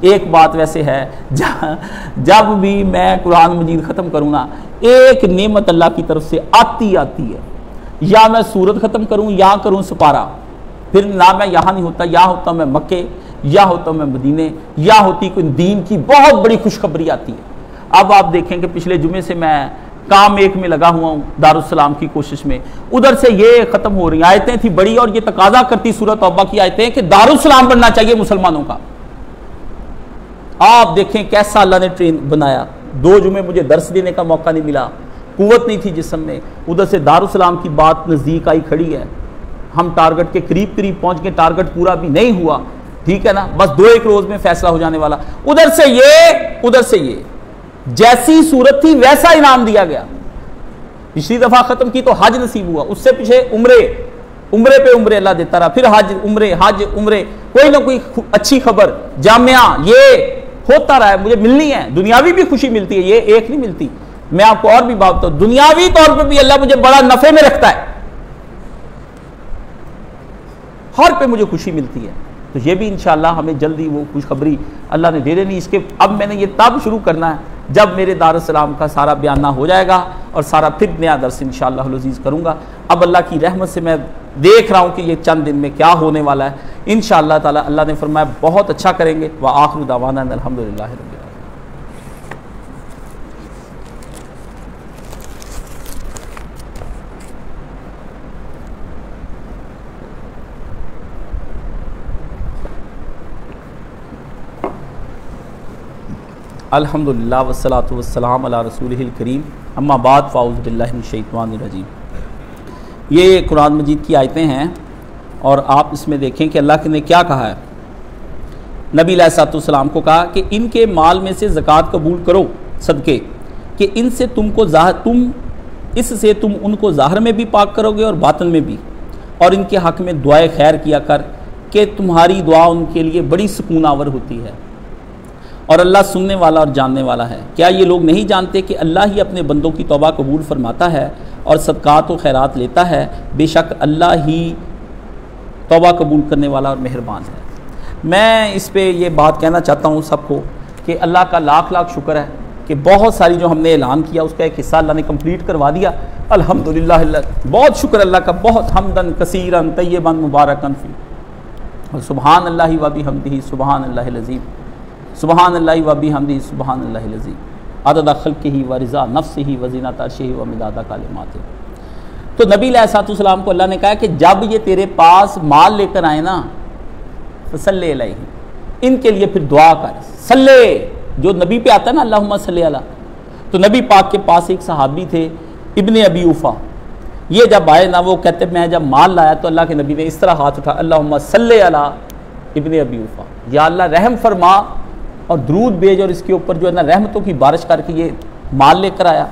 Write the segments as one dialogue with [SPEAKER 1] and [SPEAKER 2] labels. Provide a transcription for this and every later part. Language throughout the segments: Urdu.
[SPEAKER 1] ایک بات ویسے ہے، جب بھی میں قرآن مجید ختم کروں نا، ایک نعمت اللہ کی طرف سے آتی آتی ہے۔ یا میں سورت ختم کروں، یا کروں سپارہ۔ پھر نہ میں یہاں نہیں ہوتا، یا ہوتا میں مکے، یا ہوتا میں مدینے، یا ہوتی کوئی دین کی بہت بڑی خوشخبری آتی ہے۔ اب آپ دیکھیں کہ پچھلے جمعے سے میں کام ایک میں لگا ہوا ہوں دارالسلام کی کوشش میں۔ ادھر سے یہ ختم ہو رہی ہیں، آیتیں تھی بڑی اور یہ تقاضا کرتی صورت توبہ کی آیتیں کہ دارالسلام بننا چاہیے مسلمانوں کا۔ آپ دیکھیں کیسا اللہ نے ٹرین بنایا۔ دو جمعے مجھے درس دینے کا موقع نہیں ملا۔ قوت نہیں تھی جسم میں۔ ادھر سے دارالسلام کی بات نزدیک آئی کھڑی ہے۔ ہم ٹارگٹ کے قریب قریب پہنچ کے ٹارگٹ پورا بھی نہیں ہوا۔ ٹھیک ہے نا؟ بس دو ایک روز میں فیصلہ ہو جانے والا۔ ادھر سے یہ، ادھر سے یہ۔ جیسی صورت تھی ویسا انعام دیا گیا۔ پچھلی دفعہ ختم کی تو حج نصیب ہوا۔ اس سے پیچھے عمرے۔ عمرے پہ عمرے اللہ دیتا رہا۔ پھر حج، عمرے حج، عمرے۔ کوئی نہ کوئی اچھی خبر۔ جامعہ، یہ۔ ہوتا رہا ہے، مجھے ملنی ہے۔ دنیاوی بھی خوشی ملتی ہے، یہ ایک نہیں ملتی۔ میں آپ کو اور بھی بات ہوں دنیاوی طور پہ بھی اللہ مجھے بڑا نفے میں رکھتا ہے۔ ہر پہ مجھے خوشی ملتی ہے۔ تو یہ بھی انشاءاللہ ہمیں جلدی وہ خوشخبری اللہ نے دے دینی، اس کے اب میں نے یہ تب شروع کرنا ہے۔ جب میرے دار السلام کا سارا بیانہ ہو جائے گا اور سارا پھر نیا درس انشاءاللہ العزیز کروں گا، اب اللہ کی رحمت سے میں دیکھ رہا ہوں کہ یہ چند دن میں کیا ہونے والا ہے۔ انشاءاللہ تعالی اللہ نے فرمایا، بہت اچھا کریں گے۔ وہ آخر دعوانا الحمد للہ رب الحمد للہ وسلاۃ والسلام علی رسول الکریم. اما بعد فاؤز باللہ من الشیطان الرجیم. یہ قرآن مجید کی آیتیں ہیں اور آپ اس میں دیکھیں کہ اللہ نے کیا کہا ہے. نبی علیہ صاحب السلام کو کہا کہ ان کے مال میں سے زکوٰۃ قبول کرو، صدقے، کہ ان سے تم کو ظاہر، تم اس سے تم ان کو ظاہر میں بھی پاک کرو گے اور باطن میں بھی. اور ان کے حق میں دعائے خیر کیا کر، کہ تمہاری دعا ان کے لیے بڑی سکون آور ہوتی ہے. اور اللہ سننے والا اور جاننے والا ہے۔ کیا یہ لوگ نہیں جانتے کہ اللہ ہی اپنے بندوں کی توبہ قبول فرماتا ہے اور صدقات و خیرات لیتا ہے؟ بے شک اللہ ہی توبہ قبول کرنے والا اور مہربان ہے۔ میں اس پہ یہ بات کہنا چاہتا ہوں سب کو کہ اللہ کا لاکھ لاکھ شکر ہے کہ بہت ساری جو ہم نے اعلان کیا، اس کا ایک حصہ اللہ نے کمپلیٹ کروا دیا۔ الحمد للہ بہت شکر اللہ کا، بہت حمدن کثیرن طیبن مبارکن فی۔ اور سبحان اللہ وبی حمدی سبحان اللہ لذیذ سبحان اللہ وبی حمدی سبحان اللہ لذی عدد خلق ہی و رضا نفس ہی و زینہ ترش ہی و مدادہ کالمات تو نبی علیہ السلام السلام کو اللہ نے کہا کہ جب یہ تیرے پاس مال لے کر آئے نا، فصلی علیہ ان کے لیے پھر دعا کر، صلی. جو نبی پہ آتا ہے نا اللہ صلی اللہ تو نبی پاک کے پاس ایک صحابی تھے، ابن ابی اوفا. یہ جب آئے نا، وہ کہتے، میں جب مال لایا تو اللہ کے نبی نے اس طرح ہاتھ اٹھا اللہ صلی اللہ ابن ابی اوفا. یا اللہ رحم فرما اور درود بیج اور اس کے اوپر جو ہے نا رحمتوں کی بارش کر کے یہ مال لے کر آیا۔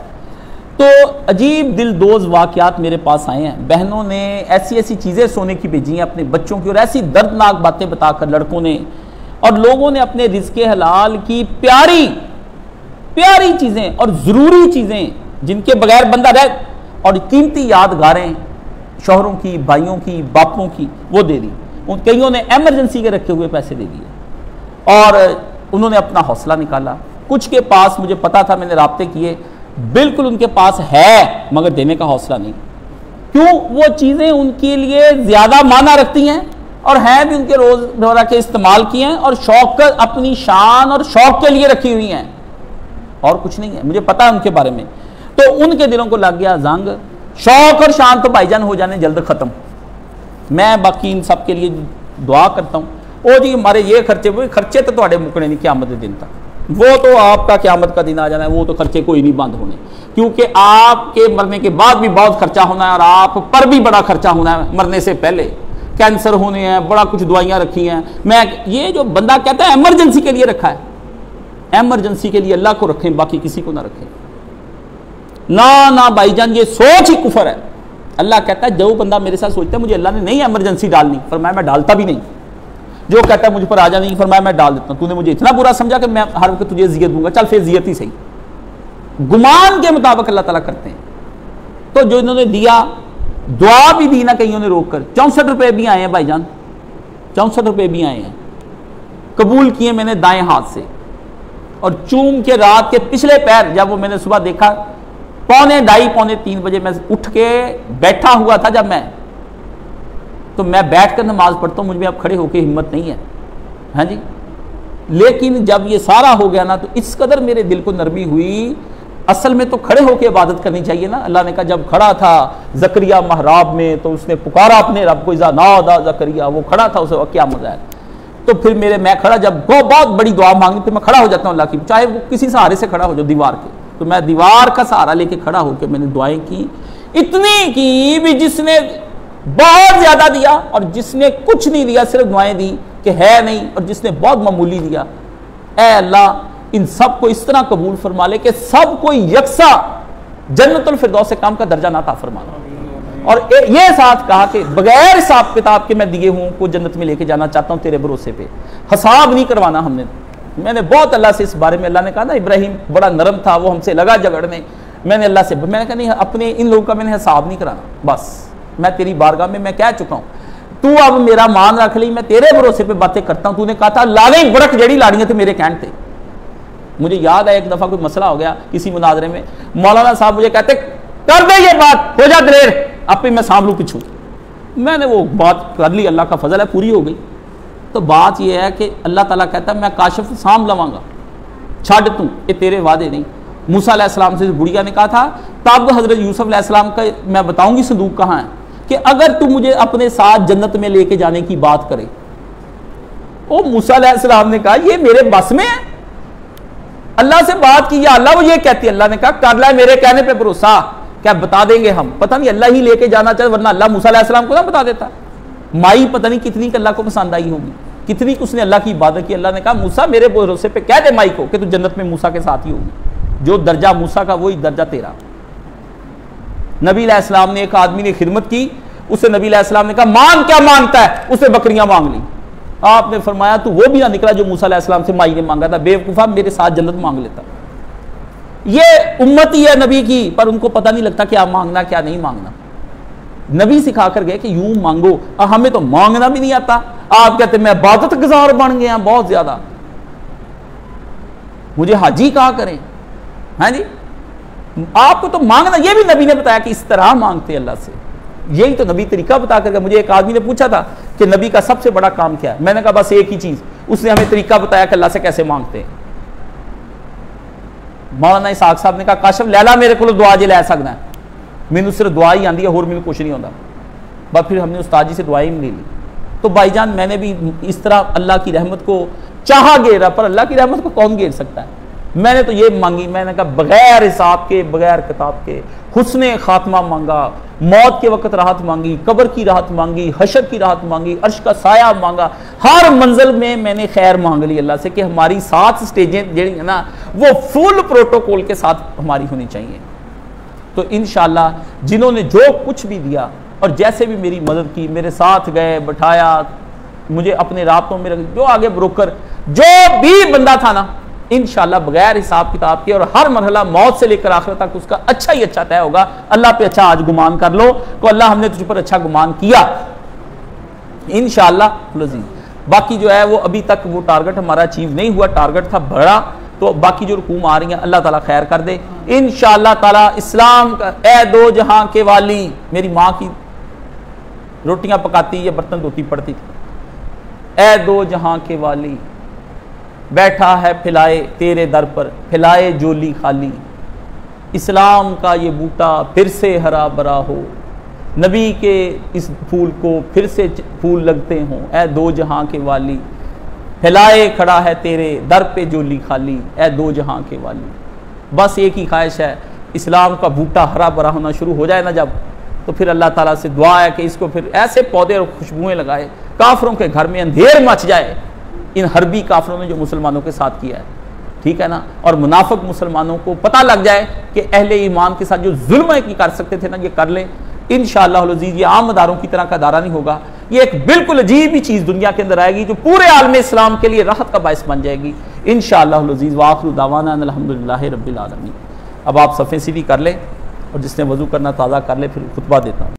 [SPEAKER 1] تو عجیب دل دوز واقعات میرے پاس آئے ہیں۔ بہنوں نے ایسی ایسی چیزیں سونے کی بھیجی ہیں اپنے بچوں کی اور ایسی دردناک باتیں بتا کر لڑکوں نے۔ اور لوگوں نے اپنے رزق حلال کی پیاری پیاری چیزیں اور ضروری چیزیں جن کے بغیر بندہ رہ اور قیمتی یادگاریں شوہروں کی، بھائیوں کی، باپوں کی وہ دے دی۔ ان کئیوں نے ایمرجنسی کے رکھے ہوئے پیسے دے دیے۔ اور انہوں نے اپنا حوصلہ نکالا۔ کچھ کے پاس مجھے پتا تھا میں نے رابطے کیے۔ بالکل ان کے پاس ہے، مگر دینے کا حوصلہ نہیں۔ کیوں؟ وہ چیزیں ان کے لیے زیادہ معنی رکھتی ہیں اور ہیں بھی ان کے روز دورہ کے استعمال کیے ہیں اور شوق اپنی شان اور شوق کے لیے رکھی ہوئی ہیں۔ اور کچھ نہیں ہے، مجھے پتا ہے ان کے بارے میں۔ تو ان کے دلوں کو لگ گیا زنگ۔ شوق اور شان تو بھائی جان ہو جانے جلد ختم۔ میں باقی ان سب کے لیے دعا کرتا ہوں۔ او جی ہمارے یہ خرچے وہ خرچے تو تھوڑے مکنے نہیں قیامت دن تک وہ تو آپ کا قیامت کا دن آ جانا ہے وہ تو خرچے کوئی نہیں بند ہونے کیونکہ آپ کے مرنے کے بعد بھی بہت خرچہ ہونا ہے اور آپ پر بھی بڑا خرچہ ہونا ہے مرنے سے پہلے کینسر ہونے ہیں بڑا کچھ دوائیاں رکھی ہیں میں یہ جو بندہ کہتا ہے ایمرجنسی کے لیے رکھا ہے ایمرجنسی کے لیے اللہ کو رکھیں باقی کسی کو نہ رکھیں نہ نہ بھائی جان یہ سوچ ہی کفر ہے اللہ کہتا ہے جو بندہ میرے ساتھ سوچتا ہے مجھے اللہ نے نہیں ایمرجنسی ڈالنی فرمایا میں ڈالتا بھی نہیں جو کہتا ہے مجھ پر آ جا نہیں، فرمایا میں ڈال دیتا ہوں۔ تو نے مجھے اتنا برا سمجھا کہ میں ہر وقت تجھے زیت دوں گا۔ چل پھر زیت ہی صحیح۔ گمان کے مطابق اللہ تعالیٰ کرتے ہیں۔ تو جو انہوں نے دیا، دعا بھی دی نا کہیں نے روک کر۔ چونسٹھ روپے بھی آئے ہیں بھائی جان۔ چونسٹھ روپے بھی آئے ہیں۔ قبول کیے میں نے دائیں ہاتھ سے۔ اور چوم کے رات کے پچھلے پیر جب وہ میں نے صبح دیکھا، پونے ڈھائی، پونے تین بجے میں اٹھ کے بیٹھا ہوا تھا جب میں تو میں بیٹھ کر نماز پڑھتا ہوں، مجھ میں اب کھڑے ہو کے ہمت نہیں ہے۔ ہاں جی؟ لیکن جب یہ سارا ہو گیا نا، تو اس قدر میرے دل کو نرمی ہوئی۔ اصل میں تو کھڑے ہو کے عبادت کرنی چاہیے نا۔ اللہ نے کہا، جب کھڑا تھا زکریہ محراب میں، تو اس نے پکارا اپنے رب کو نادا زکریہ، وہ کھڑا تھا، اسے کیا مزہ ہے۔ تو پھر میرے، میں کھڑا، جب بہت بڑی دعا مانگی، پھر میں کھڑا ہو جاتا ہوں اللہ کی۔ چاہے وہ کسی سہارے سے کھڑا ہو جاؤ دیوار کے۔ تو میں دیوار کا سہارا لے کے کھڑا ہو کے میں نے دعائیں کی۔ اتنی کی بھی جس نے بہت زیادہ دیا اور جس نے کچھ نہیں دیا، صرف دعائیں دی کہ ہے نہیں اور جس نے بہت معمولی دیا۔ اے اللہ، ان سب کو اس طرح قبول فرما لے کہ سب کو یکساں جنت الفردوس سے کام کا درجہ نہ تھا فرمانا اور یہ ساتھ کہا کہ بغیر حساب کتاب کے میں دیے ہوں کو جنت میں لے کے جانا چاہتا ہوں تیرے بھروسے پہ۔ حساب نہیں کروانا ہم نے۔ میں نے بہت اللہ سے اس بارے میں اللہ نے کہا نا، ابراہیم بڑا نرم تھا، وہ ہم سے لگا جگڑنے میں نے اللہ سے میں نے کہا نہیں، اپنے ان لوگوں کا میں نے حساب نہیں کرانا، بس۔ میں تیری بارگاہ میں میں کہہ چکا ہوں۔ تو اب میرا مان رکھ لی میں تیرے بھروسے پہ باتیں کرتا ہوں۔ تو نے کہا تھا لاڑیں بڑک جڑی لاڑیاں تھے میرے کہن تھے مجھے یاد ہے ایک دفعہ کوئی مسئلہ ہو گیا کسی مناظرے میں۔ مولانا صاحب مجھے کہتے، کر دے یہ بات، ہو جا دلیر۔ اب بھی میں سانبلوں پچھوں۔ میں نے وہ بات کر لی، اللہ کا فضل ہے، پوری ہو گئی۔ تو بات یہ ہے کہ اللہ تعالیٰ کہتا ہے میں کاشف سام لواں گا۔ چھڈ توں یہ تیرے وعدے نہیں۔ موسیٰ علیہ السلام سے بڑھیا نے کہا تھا، تب حضرت یوسف علیہ السلام کا، میں بتاؤں گی صندوق کہاں ہے۔ کہ اگر تو مجھے اپنے ساتھ جنت میں لے کے جانے کی بات کرے۔ او موسیٰ علیہ السلام نے کہا، یہ میرے بس میں ہے۔ اللہ سے بات کی، یا اللہ وہ یہ کہتی ہے۔ اللہ نے کہا، کر لائے میرے کہنے پہ بھروسہ۔ کیا بتا دیں گے ہم؟ پتہ نہیں، اللہ ہی لے کے جانا چاہے، ورنہ اللہ موسیٰ علیہ السلام کو نہ بتا دیتا۔ مائی پتہ نہیں کتنی اللہ کو پسند آئی ہوگی۔ کتنی اس نے اللہ کی عبادت کی۔ اللہ نے کہا، موسیٰ میرے بھروسے پہ کہہ دے مائی کو کہ تو جنت میں موسیٰ کے ساتھ ہی ہوگی۔ جو درجہ موسیٰ کا، وہی درجہ تیرا۔ نبی علیہ السلام نے ایک آدمی نے خدمت کی، اسے نبی علیہ السلام نے کہا، مان کیا مانگتا ہے؟ اسے بکریاں مانگ لی آپ نے فرمایا، تو وہ بھی نہ نکلا جو موسیٰ علیہ السلام سے مائی نے مانگا تھا۔ بے وقوفہ میرے ساتھ جنت مانگ لیتا۔ یہ امت ہی ہے نبی کی، پر ان کو پتہ نہیں لگتا کیا مانگنا، کیا نہیں مانگنا۔ نبی سکھا کر گئے کہ یوں مانگو۔ ہمیں تو مانگنا بھی نہیں آتا۔ آپ کہتے، میں عبادت گزار بن گیا بہت زیادہ۔ مجھے حاجی کہا کریں۔ ہاں جی؟ آپ کو تو مانگنا، یہ بھی نبی نے بتایا کہ اس طرح مانگتے اللہ سے۔ یہی تو نبی طریقہ بتا کر مجھے ایک آدمی نے پوچھا تھا کہ نبی کا سب سے بڑا کام کیا ہے۔ میں نے کہا، بس ایک ہی چیز۔ اس نے ہمیں طریقہ بتایا کہ اللہ سے کیسے مانگتے ہیں۔ مولانا اسحاق صاحب نے کہا، کاشف، لیلا، میرے کو دعا جی لے سکنا ہے۔ مینو صرف دعا ہی آتی ہے، اور مینو کچھ نہیں ہوتا بس پھر ہم نے استاد جی سے دعائیں لے لی تو بھائی جان، میں نے بھی اس طرح اللہ کی رحمت کو چاہا گیرا پر اللہ کی رحمت کو کون گیر سکتا ہے؟ میں نے تو یہ مانگی، میں نے کہا بغیر حساب کے، بغیر کتاب کے، حسن خاتمہ مانگا، موت کے وقت راحت مانگی، قبر کی راحت مانگی، حشر کی راحت مانگی، عرش کا سایہ مانگا، ہر منزل میں میں نے خیر مانگ لی اللہ سے کہ ہماری سات سٹیجیں جڑی ہیں نا، وہ فل پروٹوکول کے ساتھ ہماری ہونی چاہیے۔ تو انشاءاللہ جنہوں نے جو کچھ بھی دیا اور جیسے بھی میری مدد کی، میرے ساتھ گئے، بٹھایا، مجھے اپنے رابطوں میں جو آگے بروکر، جو بھی بندہ تھا نا انشاءاللہ بغیر حساب کتاب کے اور ہر مرحلہ موت سے لے کر آخر تک اس کا اچھا ہی اچھا طے ہوگا۔ اللہ پہ اچھا آج گمان کر لو تو اللہ ہم نے تجھ پر اچھا گمان کیا۔ انشاءاللہ جی، باقی جو ہے وہ ابھی تک وہ ٹارگٹ ہمارا اچیو نہیں ہوا، ٹارگٹ تھا بڑا، تو باقی جو رقوم آ رہی ہیں، اللہ تعالیٰ خیر کر دے۔ انشاءاللہ تعالیٰ اسلام کا، اے دو جہاں کے والی، میری ماں کی روٹیاں پکاتی یا برتن دھوتی پڑتی تھی۔ اے دو جہاں کے والی بیٹھا ہے پھلائے تیرے در پر، پھلائے جولی خالی۔ اسلام کا یہ بوٹا پھر سے ہرا برا ہو۔ نبی کے اس پھول کو پھر سے پھول لگتے ہوں۔ اے دو جہاں کے والی پھیلائے کھڑا ہے تیرے در پہ جولی خالی۔ اے دو جہاں کے والی، بس ایک ہی خواہش ہے، اسلام کا بوٹا ہرا بھرا ہونا شروع ہو جائے نا جب۔ تو پھر اللہ تعالیٰ سے دعا ہے کہ اس کو پھر ایسے پودے اور خوشبوئیں لگائے، کافروں کے گھر میں اندھیر مچ جائے۔ ان حربی کافروں نے جو مسلمانوں کے ساتھ کیا ہے، ٹھیک ہے نا؟ اور منافق مسلمانوں کو پتہ لگ جائے کہ اہل ایمان کے ساتھ جو ظلم کی کر سکتے تھے نا، یہ کر لیں۔ انشاءاللہ العزیز، یہ عام اداروں کی طرح کا دارہ نہیں ہوگا۔ یہ ایک بالکل عجیب ہی چیز دنیا کے اندر آئے گی جو پورے عالم اسلام کے لیے راحت کا باعث بن جائے گی۔ انشاءاللہ العزیز واخر دعوانا الحمدللہ رب العالمین۔ اب آپ صفحے سیدھی کر لیں اور جس نے وضو کرنا تازہ کر لے، پھر خطبہ دیتا ہوں۔